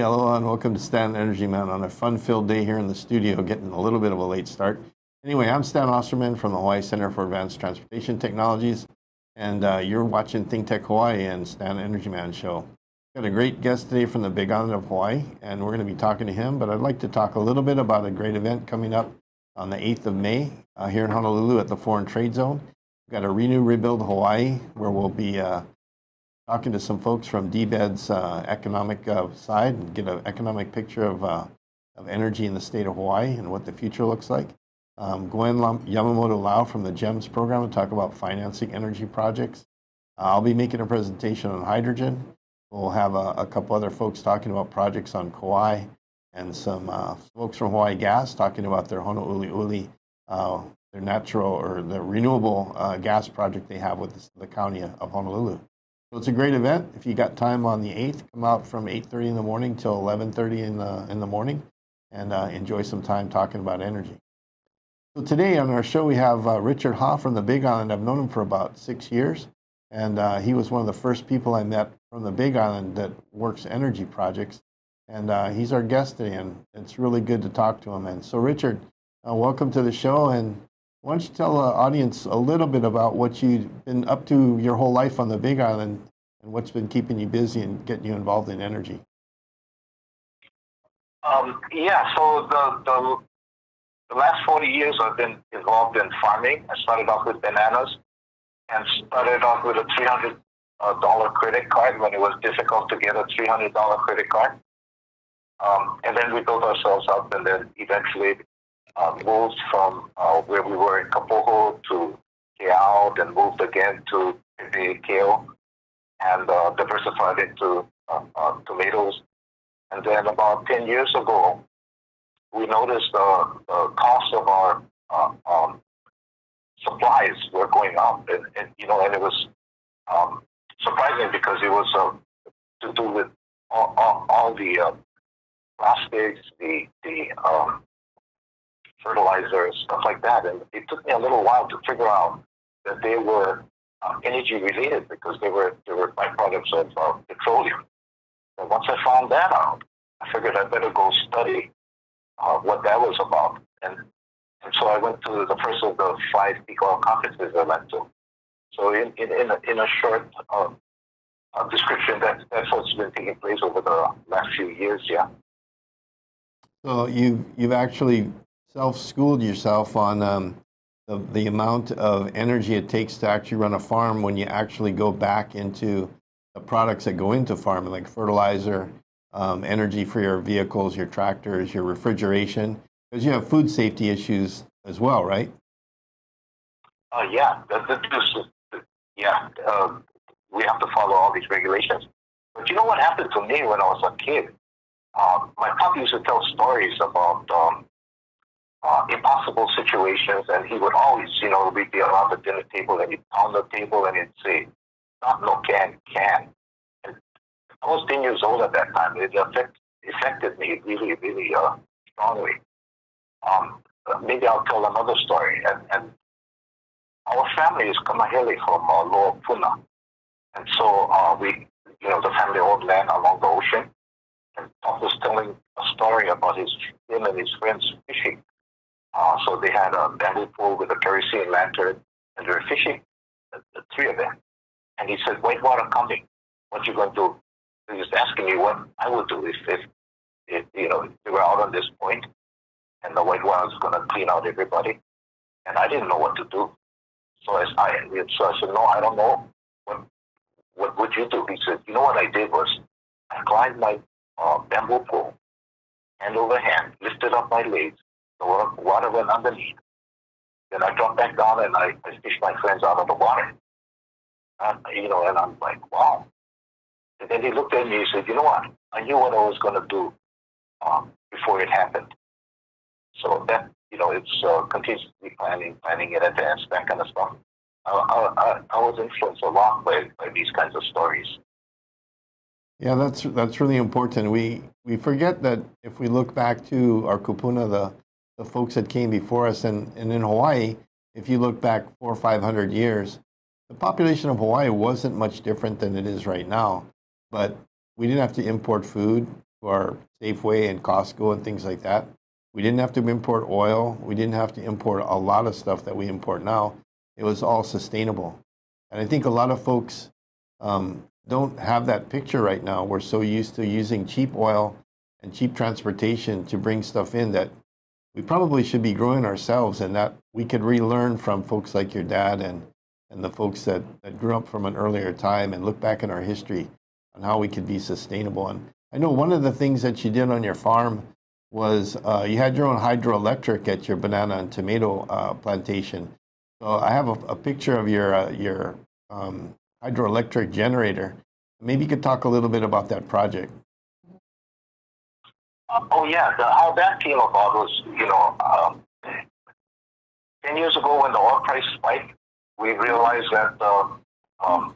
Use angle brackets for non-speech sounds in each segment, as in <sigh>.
Hello, and welcome to Stan Energy Man on a fun-filled day here in the studio, getting a little bit of a late start. Anyway, I'm Stan Osserman from the Hawaii Center for Advanced Transportation Technologies, and uh, you're watching ThinkTech Hawaii and Stan Energy Man Show. Got a great guest today from the Big Island of Hawaii, and we're going to be talking to him, but I'd like to talk a little bit about a great event coming up on the 8th of May uh, here in Honolulu at the Foreign Trade Zone. We've got a Renew Rebuild Hawaii, where we'll be uh, talking to some folks from DBEDT's uh, economic uh, side and get an economic picture of, uh, of energy in the state of Hawaii and what the future looks like. Um, Gwen Yamamoto Lau from the GEMS program will talk about financing energy projects. Uh, I'll be making a presentation on hydrogen. We'll have a, a, couple other folks talking about projects on Kauai and some uh, folks from Hawaii Gas talking about their Honouliuli, uh, their natural or the renewable gas project they have with the, the county of Honolulu. So it's a great event. If you got time on the 8th, come out from 8.30 in the morning till 11.30 in the, in the morning and uh, enjoy some time talking about energy. So today on our show, we have uh, Richard Ha from the Big Island. I've known him for about six years, and uh, he was one of the first people I met from the Big Island that works energy projects. And uh, he's our guest today, and it's really good to talk to him. And so, Richard, uh, welcome to the show, and why don't you tell the audience a little bit about what you've been up to your whole life on the Big Island and what's been keeping you busy and getting you involved in energy? Um, yeah, so the, the, the last 40 years I've been involved in farming. I started off with bananas and started off with a $300 uh, credit card when it was difficult to get a $300 credit card. Um, and then we built ourselves up and then eventually uh, moved from uh, where we were in Kapoho to Keaau, then moved again to Keo, and uh, diversified into uh, uh, tomatoes. And then about 10 years ago, we noticed the cost of our uh, um, supplies were going up, and, and, you know, and it was um, surprising because it was to do with all, all, all the plastics, the the um, fertilizer, stuff like that. And it took me a little while to figure out that they were uh, energy related because they were they were byproducts of uh, petroleum. And once I found that out, I figured I better go study uh, what that was about. And, and so I went to the first of the five peak oil conferences I went to. So in in in a, in a short uh, uh, description, that that's what's been taking place over the last few years. Yeah. So you you've actually self-schooled yourself on um, the, the amount of energy it takes to actually run a farm when you actually go back into the products that go into farming, like fertilizer, um, energy for your vehicles, your tractors, your refrigeration, because you have food safety issues as well, right? Uh, yeah, yeah. Uh, we have to follow all these regulations. But you know what happened to me when I was a kid? Uh, my pop used to tell stories about um, uh, impossible situations, and he would always, you know, we'd be around the dinner table, and he'd pound the table, and he'd say, "Not no can, can." And I was ten years old at that time. It affect, affected me really, really uh, strongly. Um, maybe I'll tell another story. And, and our family is Kamahele from uh, Lower Puna, and so uh, we, you know, the family owned land along the ocean. And Tom was telling a story about his him and his friends fishing uh, so they had a bamboo pole with a kerosene lantern, and they were fishing, the, the three of them. And he said, "Whitewater coming. What you going to do?" He was asking me what I would do if, if, if you know, we were out on this point, and the whitewater was going to clean out everybody. And I didn't know what to do. So I, so I said, "No, I don't know. What, what would you do?" He said, "You know what I did was, I climbed my uh, bamboo pole, hand over hand, lifted up my legs, water went underneath. Then I dropped back down and I, I fished my friends out of the water. And, you know, and I'm like, wow. And then he looked at me and he said, you know what? I knew what I was going to do um, before it happened. So that, you know, it's uh, continuously planning, planning in advance, that kind of stuff. I, I, I was influenced a lot by, by these kinds of stories. Yeah, that's that's really important. We we forget that if we look back to our kupuna, the the folks that came before us. And, and in Hawaii, if you look back four or 500 years, the population of Hawaii wasn't much different than it is right now. But we didn't have to import food. our Safeway and Costco and things like that. We didn't have to import oil. We didn't have to import a lot of stuff that we import now. It was all sustainable. And I think a lot of folks um, don't have that picture right now. We're so used to using cheap oil and cheap transportation to bring stuff in that we probably should be growing ourselves and that we could relearn from folks like your dad and, and the folks that, that grew up from an earlier time and look back in our history on how we could be sustainable. And I know one of the things that you did on your farm was uh, you had your own hydroelectric at your banana and tomato uh, plantation. So I have a, a picture of your, uh, your um, hydroelectric generator. Maybe you could talk a little bit about that project. Oh yeah, the, how that came about was, you know, um, ten years ago when the oil price spiked, we realized that uh, um,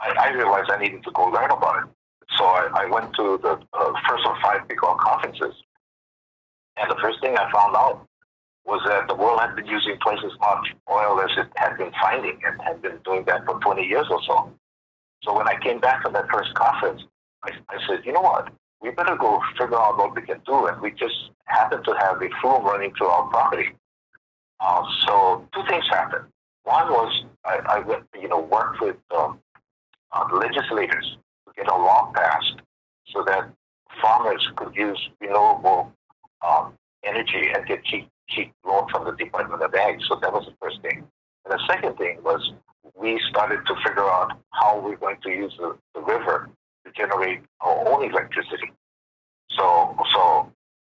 I, I, realized I needed to go learn about it. So I, I went to the uh, first of five peak oil conferences, and the first thing I found out was that the world had been using twice as much oil as it had been finding, and had been doing that for 20 years or so. So when I came back from that first conference, I, I said, you know what? We better go figure out what we can do. And we just happened to have a flume running through our property. Uh, so two things happened. One was I, I went, you know, worked with um, uh, legislators to get a law passed so that farmers could use renewable um, energy and get cheap, cheap loan from the Department of Ag. So that was the first thing. And the second thing was we started to figure out how we're going to use the, the river to generate our own electricity. So, so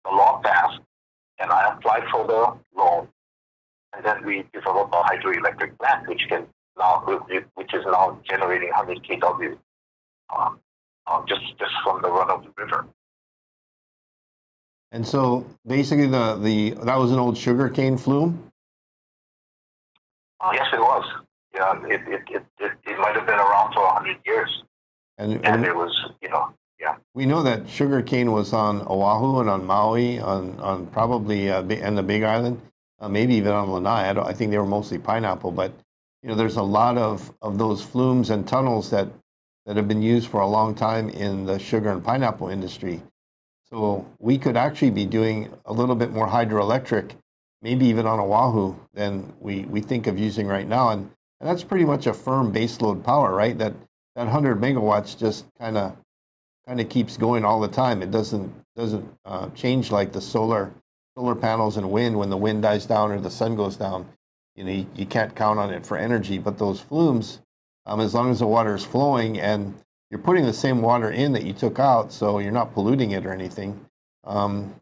the law passed, and I applied for the loan, and then we developed a hydroelectric plant, which can now, which is now generating 100 kW, um, um, just just from the run of the river. And so, basically, the the that was an old sugarcane flume. Yes, it was. Yeah, it it, it, it, it might have been around for 100 years. And, and, and it was, you know, yeah. We know that sugarcane was on Oahu and on Maui, on, on probably uh, and the Big Island, uh, maybe even on Lanai. I, I, think they were mostly pineapple, but you know, there's a lot of, of those flumes and tunnels that, that have been used for a long time in the sugar and pineapple industry. So we could actually be doing a little bit more hydroelectric, maybe even on Oahu, than we, we think of using right now. And, and that's pretty much a firm baseload power, right? That that 100 megawatts just kind of kind of keeps going all the time. It doesn't doesn't uh, change like the solar solar panels and wind. When the wind dies down or the sun goes down, you know you, you can't count on it for energy. But those flumes, um, as long as the water is flowing and you're putting the same water in that you took out, so you're not polluting it or anything. Um,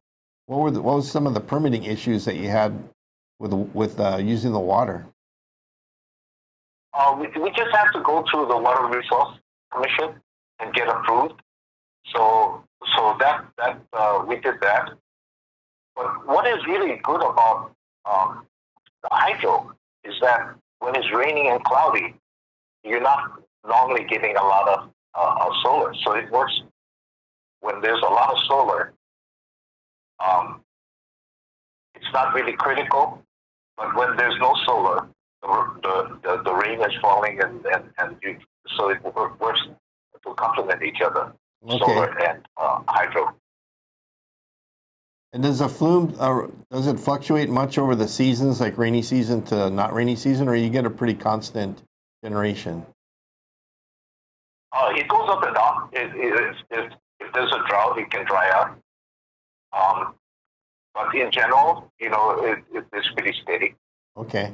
what were the, what was some of the permitting issues that you had with with uh, using the water? Uh, we, we just have to go through the Water Resource Commission and get approved. So so that that uh, we did that. But what is really good about um, the hydro is that when it's raining and cloudy, you're not normally getting a lot of, uh, of solar. So it works when there's a lot of solar. Um, it's not really critical, but when there's no solar, the, the, the rain is falling and, and, and you, so it works to complement each other, okay. solar and uh, hydro. And does the flume, uh, does it fluctuate much over the seasons, like rainy season to not rainy season, or you get a pretty constant generation? Uh, it goes up and down. It, it, if, if there's a drought, it can dry out. Um, but in general, you know, it, it, it's pretty steady. Okay.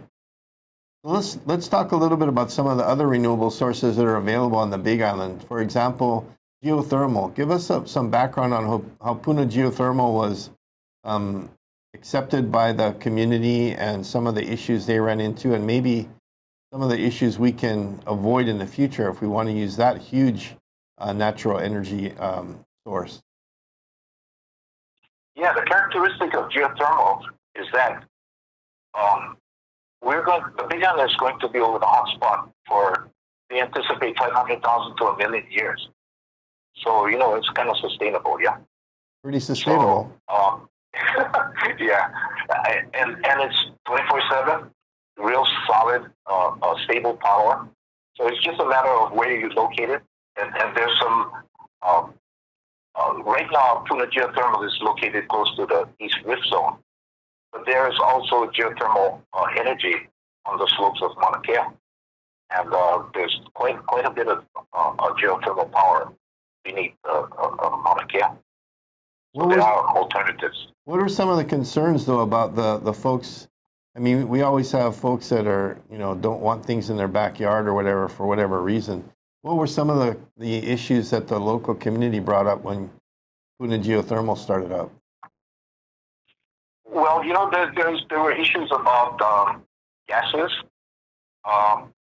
Let's, let's talk a little bit about some of the other renewable sources that are available on the Big Island. For example, geothermal. Give us a, some background on how, how Puna Geothermal was um, accepted by the community and some of the issues they ran into, and maybe some of the issues we can avoid in the future if we want to use that huge uh, natural energy um, source. Yeah, the characteristic of geothermal is that um, we're going, the Big Island is going to be over the hotspot for, we anticipate 500,000 to a million years. So, you know, it's kind of sustainable, yeah. Pretty sustainable. So, um, <laughs> yeah. And, and it's 24 7, real solid, uh, uh, stable power. So it's just a matter of where you locate it. And, and there's some um, uh, right now, Puna Geothermal is located close to the East Rift Zone, but there is also geothermal uh, energy on the slopes of Mauna Kea. And uh, there's quite quite a bit of uh, geothermal power beneath uh, Mauna Kea. So there are alternatives. What are some of the concerns, though, about the, the folks? I mean, we always have folks that are, you know, don't want things in their backyard or whatever for whatever reason. What were some of the, the issues that the local community brought up when Puna Geothermal started up? Well, you know, there, there were issues about um, gases, um,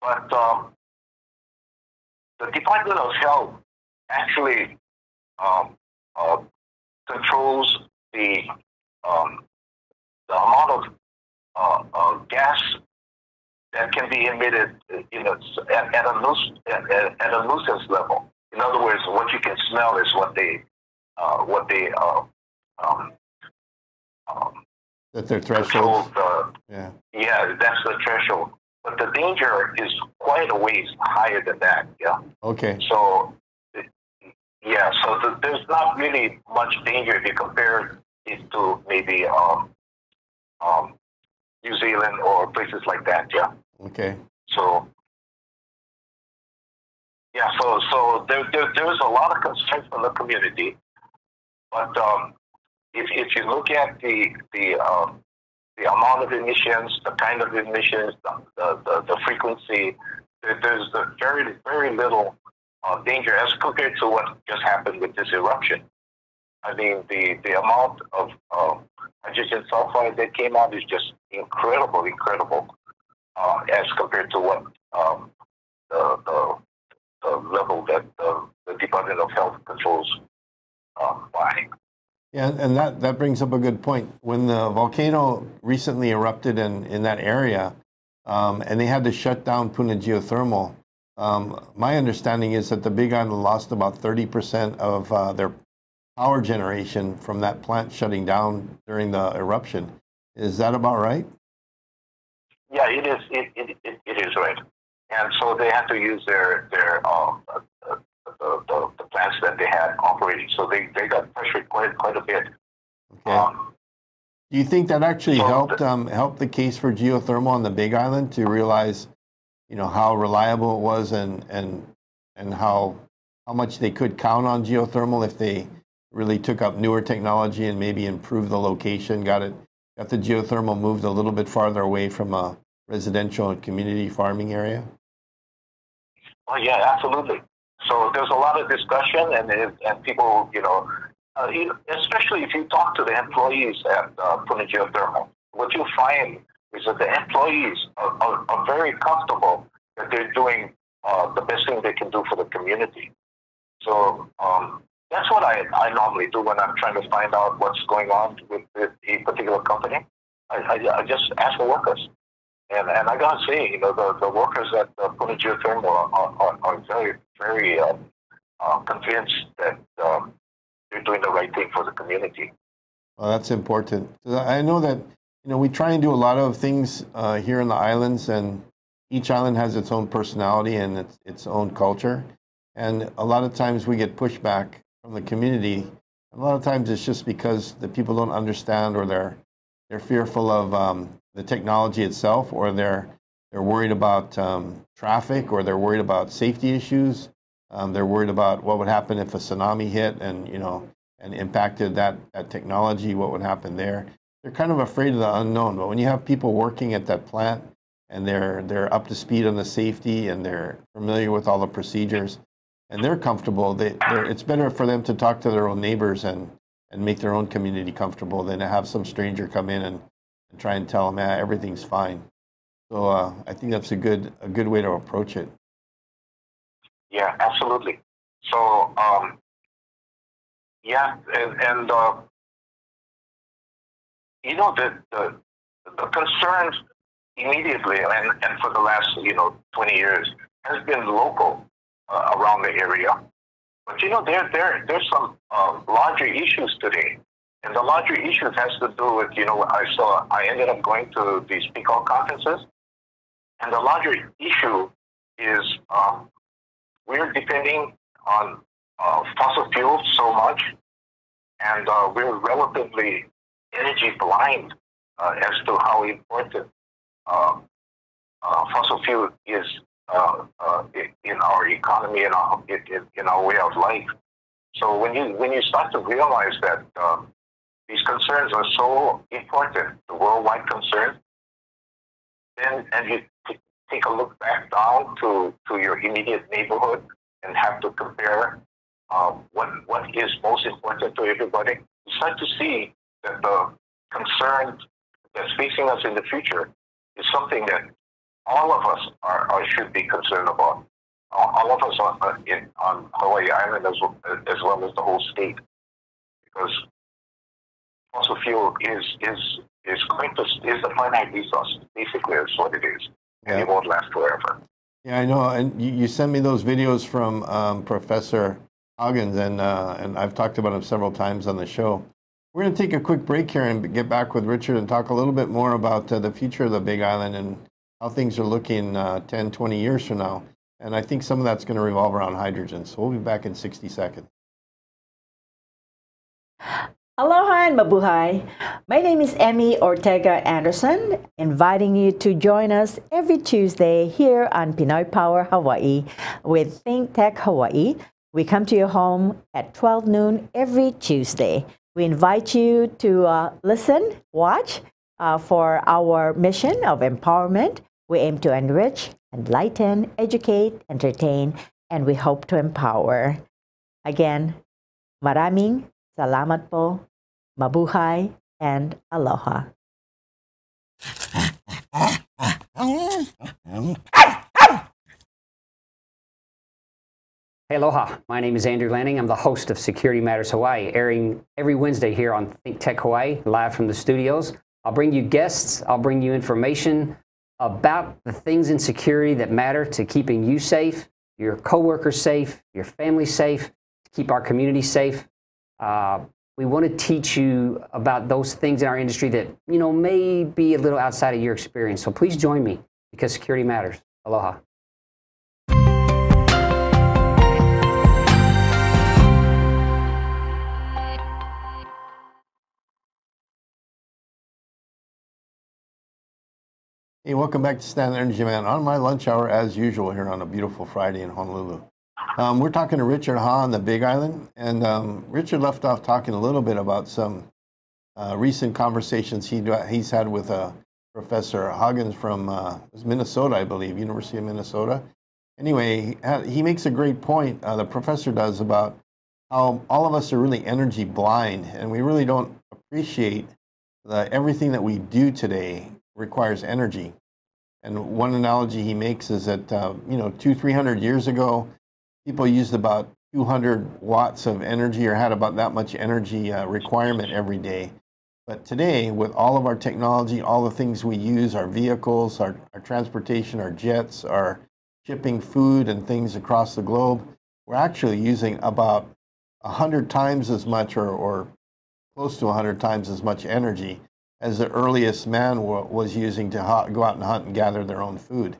but um, the Department of Health actually um, uh, controls the um, the amount of uh, uh, gas that can be emitted you know, at, at, a nuisance, at, at, a nuisance level. In other words, what you can smell is what they, uh, what they, uh, um, um, that their threshold. Uh, yeah. Yeah, that's the threshold. But the danger is quite a ways higher than that. Yeah. Okay. So, yeah, so the, there's not really much danger if you compare it to maybe um, um, New Zealand or places like that. Yeah. Okay. So yeah, so so there, there there's a lot of concerns from the community, but um, if if you look at the the um, the amount of emissions, the kind of emissions, the the, the, frequency, there's the very very little uh, danger as compared to what just happened with this eruption. I mean, the the amount of uh, hydrogen sulfide that came out is just incredible, incredible uh, as compared to what um, the, the, the, level that the, the, Department of Health controls um, by. Yeah, and that, that brings up a good point. When the volcano recently erupted in, in that area, um, and they had to shut down Puna Geothermal, um, my understanding is that the Big Island lost about 30% of uh, their power generation from that plant shutting down during the eruption. Is that about right? Yeah, it is. It, it, it, it is right. And so they had to use their their uh, the, the, the, plants that they had operating. So they, they got pressured quite quite a bit. Okay. Um, Do you think that actually so helped the, um, help the case for geothermal on the Big Island to realize, you know, how reliable it was and and and how how much they could count on geothermal if they really took up newer technology and maybe improved the location, got it got the geothermal moved a little bit farther away from a residential and community farming area? Oh, yeah, absolutely. So there's a lot of discussion, and and people, you know, uh, especially if you talk to the employees at uh, Puna Geothermal, what you'll find is that the employees are, are, are very comfortable that they're doing uh, the best thing they can do for the community. So um, that's what I, I normally do when I'm trying to find out what's going on with, a particular company. I, I, I, just ask the workers. And, and I got to say, you know, the, the workers at uh, Puna Geothermal are, are, are very, very um, uh, convinced that um, they're doing the right thing for the community. Well, that's important. I know that, you know, we try and do a lot of things uh, here in the islands, and each island has its own personality and its, its own culture. And a lot of times we get pushback from the community, a lot of times it's just because the people don't understand or they're they're fearful of um, the technology itself, or they're they're worried about um, traffic, or they're worried about safety issues. Um, they're worried about what would happen if a tsunami hit and you know and impacted that that technology. What would happen there? They're kind of afraid of the unknown. But when you have people working at that plant and they're they're up to speed on the safety and they're familiar with all the procedures, and they're comfortable, they, it's better for them to talk to their own neighbors and, and make their own community comfortable than to have some stranger come in and, and try and tell them, ah, everything's fine. So uh, I think that's a good, a good way to approach it. Yeah, absolutely. So, um, yeah, and, and uh, you know, the, the, the concerns immediately and, and for the last, you know, 20 years has been local uh, around the area. But you know, there there there's some uh, larger issues today, and the larger issues has to do with you know I saw I ended up going to these peak oil conferences, and the larger issue is um, we're depending on uh, fossil fuels so much, and uh, we're relatively energy blind uh, as to how important uh, uh, fossil fuel is uh, in our economy and our, in, our way of life. So when you when you start to realize that um, these concerns are so important, the worldwide concerns, then and you take a look back down to, to your immediate neighborhood and have to compare um, what what is most important to everybody, you start to see that the concern that's facing us in the future is something that all of us are, are should be concerned about. All of us on, in, on Hawaii Island as well, as well as the whole state, because fossil fuel is is is going to is the finite resource. Basically, that's what it is, yeah. and it won't last forever. Yeah, I know. And you, you sent me those videos from um, Professor Hagens, and uh, and I've talked about him several times on the show. We're going to take a quick break here and get back with Richard and talk a little bit more about uh, the future of the Big Island and how things are looking uh, 10, 20 years from now. And I think some of that's going to revolve around hydrogen. So we'll be back in 60 seconds. Aloha and mabuhay. My name is Emmy Ortega Anderson, inviting you to join us every Tuesday here on Pinoy Power Hawaii with Think Tech Hawaii. We come to your home at 12 noon every Tuesday. We invite you to uh, listen, watch uh, for our mission of empowerment. We aim to enrich, enlighten, educate, entertain, and we hope to empower. Again, maraming salamat po, mabuhay, and aloha. Hey, aloha. My name is Andrew Lanning. I'm the host of Security Matters Hawaii, airing every Wednesday here on Think Tech Hawaii, live from the studios. I'll bring you guests, I'll bring you information about the things in security that matter to keeping you safe, your coworkers safe, your family safe, to keep our community safe. Uh, we want to teach you about those things in our industry that, you know, may be a little outside of your experience. So please join me because security matters. Aloha. Hey, welcome back to Stand Energy Man on my lunch hour as usual here on a beautiful Friday in Honolulu. Um, we're talking to Richard Ha on the Big Island, and um, Richard left off talking a little bit about some uh, recent conversations he, he's had with uh, Professor Hagens from uh, Minnesota, I believe, University of Minnesota. Anyway, he makes a great point, uh, the professor does, about how all of us are really energy blind, and we really don't appreciate that everything that we do today requires energy. And one analogy he makes is that, uh, you know, two, 300 years ago, people used about 200 watts of energy or had about that much energy uh, requirement every day. But today, with all of our technology, all the things we use, our vehicles, our, our transportation, our jets, our shipping food and things across the globe, we're actually using about 100 times as much or, or close to 100 times as much energy as the earliest man was using to go out and hunt and gather their own food.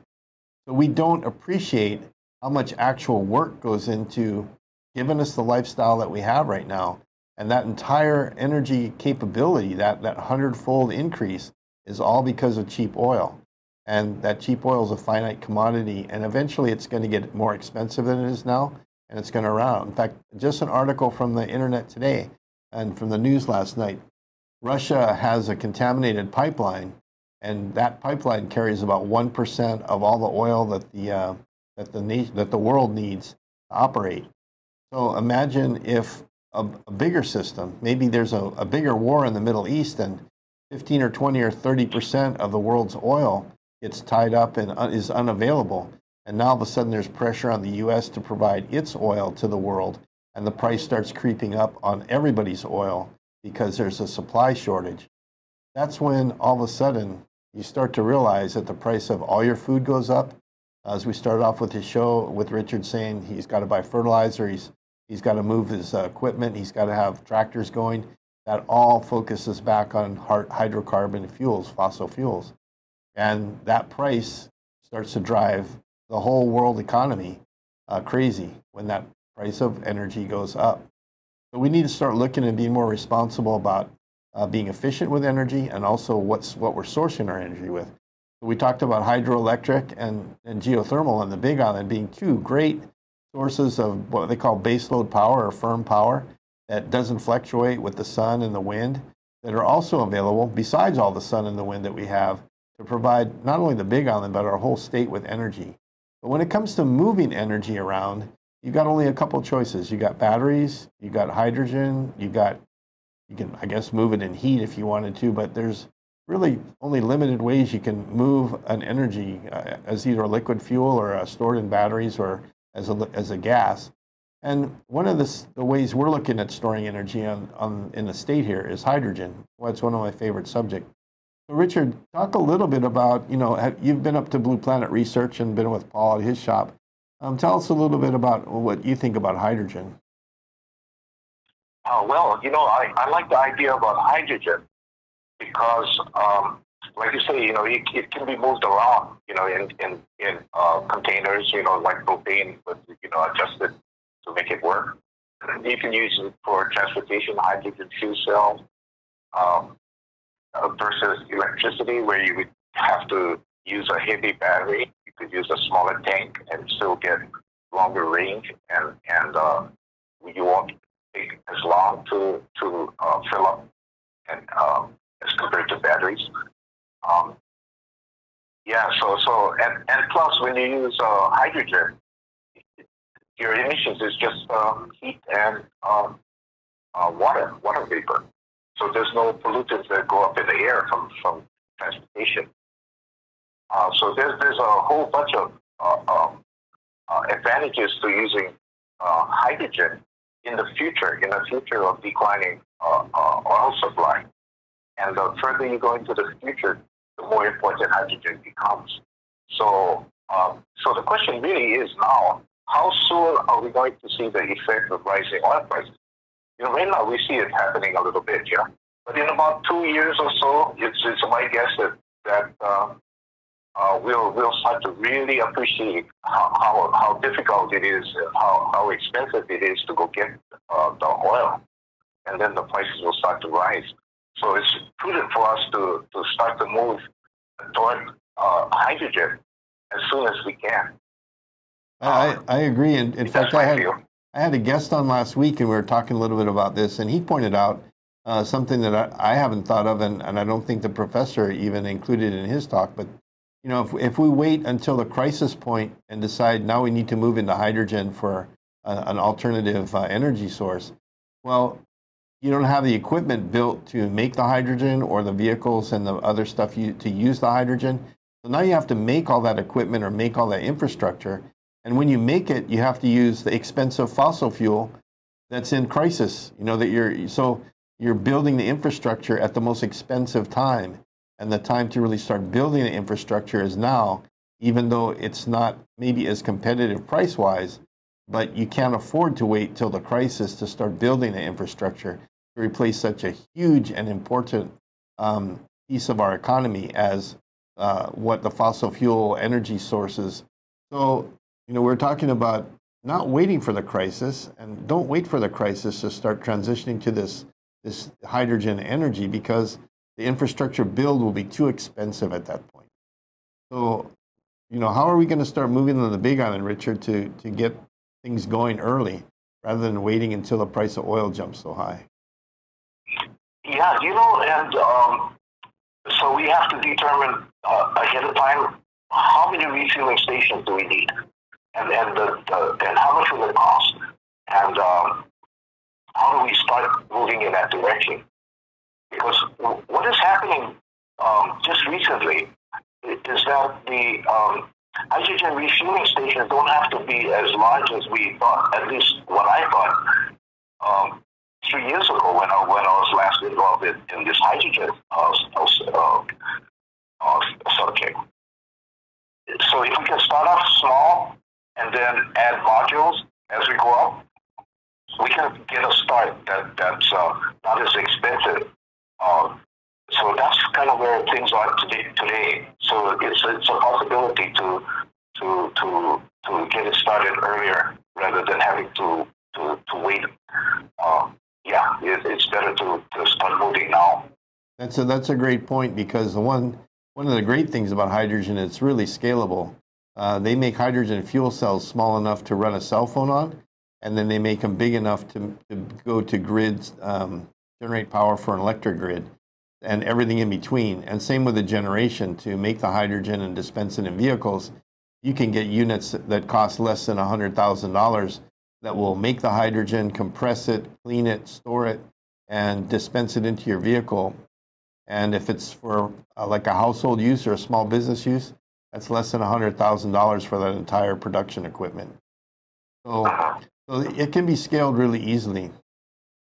So we don't appreciate how much actual work goes into giving us the lifestyle that we have right now. And that entire energy capability, that, that hundredfold increase, is all because of cheap oil. And that cheap oil is a finite commodity, and eventually it's going to get more expensive than it is now, and it's going to run out. In fact, just an article from the internet today and from the news last night Russia has a contaminated pipeline, and that pipeline carries about 1% of all the oil that the, uh, that, the that the world needs to operate. So imagine if a, a bigger system, maybe there's a, a bigger war in the Middle East, and 15 or 20 or 30% of the world's oil gets tied up and is unavailable. And now all of a sudden there's pressure on the U.S. to provide its oil to the world, and the price starts creeping up on everybody's oil because there's a supply shortage. That's when all of a sudden you start to realize that the price of all your food goes up. As we started off with his show with Richard saying he's got to buy fertilizer, he's, he's got to move his uh, equipment, he's got to have tractors going. That all focuses back on hydrocarbon fuels, fossil fuels. And that price starts to drive the whole world economy uh, crazy when that price of energy goes up. So we need to start looking and being more responsible about uh, being efficient with energy and also what's what we're sourcing our energy with. We talked about hydroelectric and, and geothermal on the Big Island being two great sources of what they call baseload power or firm power that doesn't fluctuate with the sun and the wind that are also available besides all the sun and the wind that we have to provide not only the Big Island but our whole state with energy. But when it comes to moving energy around, you've got only a couple choices. You got batteries, you got hydrogen, you got you can I guess move it in heat if you wanted to, but there's really only limited ways you can move an energy uh, as either a liquid fuel or uh, stored in batteries or as a, as a gas. And one of the, the ways we're looking at storing energy on, on, in the state here is hydrogen. Well, it's one of my favorite subjects. So Richard, talk a little bit about, you know, have, you've been up to Blue Planet Research and been with Paul at his shop. Um, tell us a little bit about what you think about hydrogen. Uh, well, you know, I, I like the idea about hydrogen because, um, like you say, you know, it, it can be moved around, you know, in in in uh, containers, you know, like propane, but you know, adjusted to make it work. You can use it for transportation, hydrogen fuel cell, um, uh, versus electricity, where you would have to use a heavy battery. You could use a smaller tank and still get longer range, and and uh, you won't take as long to to uh, fill up and um, as compared to batteries. Um, yeah, so so and, and plus when you use uh, hydrogen, your emissions is just uh, heat and um, uh, water, water vapor. So there's no pollutants that go up in the air from, from transportation. Uh, so there's there's a whole bunch of uh, um, uh, advantages to using hydrogen in the future, in the future of declining oil supply. And the further you go into the future, the more important hydrogen becomes. So, um, so the question really is now, how soon are we going to see the effect of rising oil prices? You know, right now we see it happening a little bit, yeah. But in about two years or so, it's, it's my guess that that uh, uh, we'll we'll start to really appreciate how, how, how difficult it is, how, how expensive it is to go get uh, the oil, and then the prices will start to rise. So it's prudent for us to, to start to move toward uh, hydrogen as soon as we can. I, I agree. In, in fact, I had, I had a guest on last week and we were talking a little bit about this, and he pointed out uh, something that I, I, haven't thought of, and, and I don't think the professor even included in his talk. But you know, if, if we wait until the crisis point and decide now we need to move into hydrogen for a, an alternative uh, energy source, well, you don't have the equipment built to make the hydrogen or the vehicles and the other stuff you, to use the hydrogen. So now you have to make all that equipment or make all that infrastructure. And when you make it, you have to use the expensive fossil fuel that's in crisis. You know that you're so you're building the infrastructure at the most expensive time, and the time to really start building the infrastructure is now. Even though it's not maybe as competitive price wise, but you can't afford to wait till the crisis to start building the infrastructure replace such a huge and important um, piece of our economy as uh, what the fossil fuel energy sources. So, you know, we're talking about not waiting for the crisis, and don't wait for the crisis to start transitioning to this this hydrogen energy because the infrastructure build will be too expensive at that point. So, you know, how are we going to start moving on the Big Island, Richard, to to get things going early rather than waiting until the price of oil jumps so high? Yeah, you know, and um, so we have to determine uh, ahead of time how many refueling stations do we need, and and the, the and how much will it cost, and um, how do we start moving in that direction? Because what is happening um, just recently is that the um, hydrogen refueling stations don't have to be as large as we thought. At least what I thought. Um, three years ago when I when I was last involved in, in this hydrogen uh, uh, uh, subject. So if we can start off small and then add modules as we go up, we can get a start that that's uh, not as expensive. Uh, so that's kind of where things are today. Today, so it's it's a possibility to to to to get it started earlier rather than having to to, to wait. Um, yeah, it, it's better to, to start moving now. That's a, that's a great point because the one one of the great things about hydrogen it's really scalable. Uh, they make hydrogen fuel cells small enough to run a cell phone on, and then they make them big enough to, to go to grids, um, generate power for an electric grid, and everything in between. And same with the generation to make the hydrogen and dispense it in vehicles. You can get units that cost less than $100,000 that will make the hydrogen, compress it, clean it, store it, and dispense it into your vehicle. And if it's for uh, like a household use or a small business use, that's less than $100,000 for that entire production equipment. So, so it can be scaled really easily.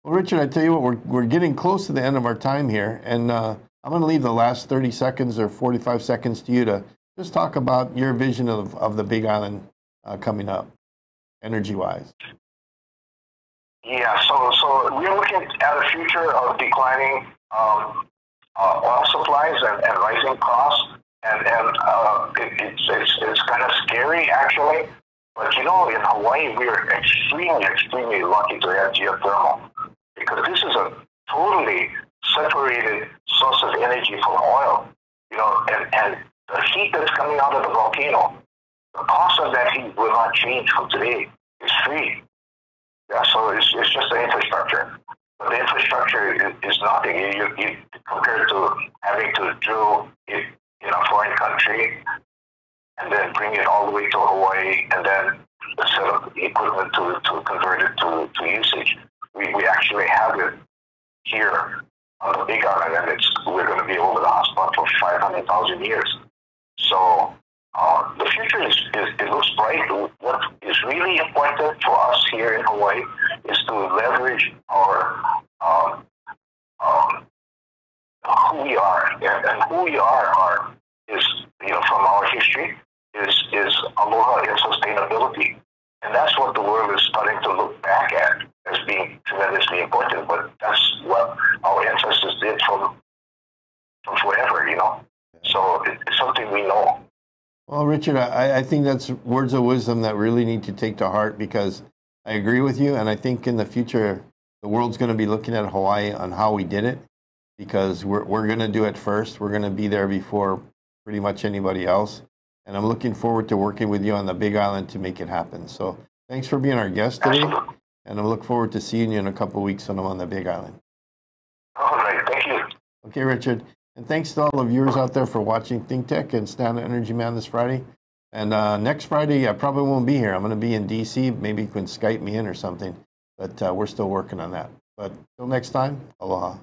Well, Richard, I tell you what, we're, we're getting close to the end of our time here, and uh, I'm going to leave the last 30 seconds or 45 seconds to you to just talk about your vision of, of the Big Island uh, coming up energy wise? Yeah, so so we're looking at a future of declining um, uh, oil supplies and, and rising costs, and and uh, it, it's it's it's kind of scary actually. But you know, in Hawaii, we're extremely extremely lucky to have geothermal because this is a totally separated source of energy from oil. You know, and and the heat that's coming out of the volcano the cost of that heat will not change from today. It's free. Yeah, so it's, it's just the infrastructure. But the infrastructure is, is nothing. You, you, compared to having to drill it in a foreign country and then bring it all the way to Hawaii and then set up equipment to, to convert it to, to usage. We, we actually have it here on the Big Island, and it's, we're going to be over the hotspot for 500,000 years. So future is, is, it looks bright. What is really important for us here in Hawaii is to leverage our um, um, who we are, and, and, who we are are is you know from our history is is aloha and sustainability, and that's what the world is starting to look back at as being tremendously important. But that's what our ancestors did from from forever, you know. So it's something we know. Well, Richard, I, I think that's words of wisdom that really need to take to heart because I agree with you. And I think in the future, the world's going to be looking at Hawaii on how we did it because we're, we're going to do it first. We're going to be there before pretty much anybody else. And I'm looking forward to working with you on the Big Island to make it happen. So thanks for being our guest today. And I look forward to seeing you in a couple weeks when I'm on the Big Island. All right. Thank you. Okay, Richard. And thanks to all of viewers out there for watching Think Tech and Stand Energy Man this Friday. And uh, next Friday, I probably won't be here. I'm going to be in DC. Maybe you can Skype me in or something. But uh, we're still working on that. But till next time, aloha.